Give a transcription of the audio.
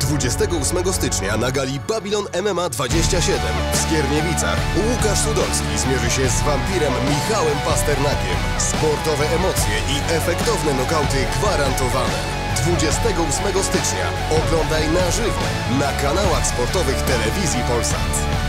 28 stycznia na gali Babylon MMA 27 w Skierniewicach Łukasz Sudolski zmierzy się z wampirem Michałem Pasternakiem. Sportowe emocje i efektowne nokauty gwarantowane. 28 stycznia oglądaj na żywo na kanałach sportowych telewizji Polsat.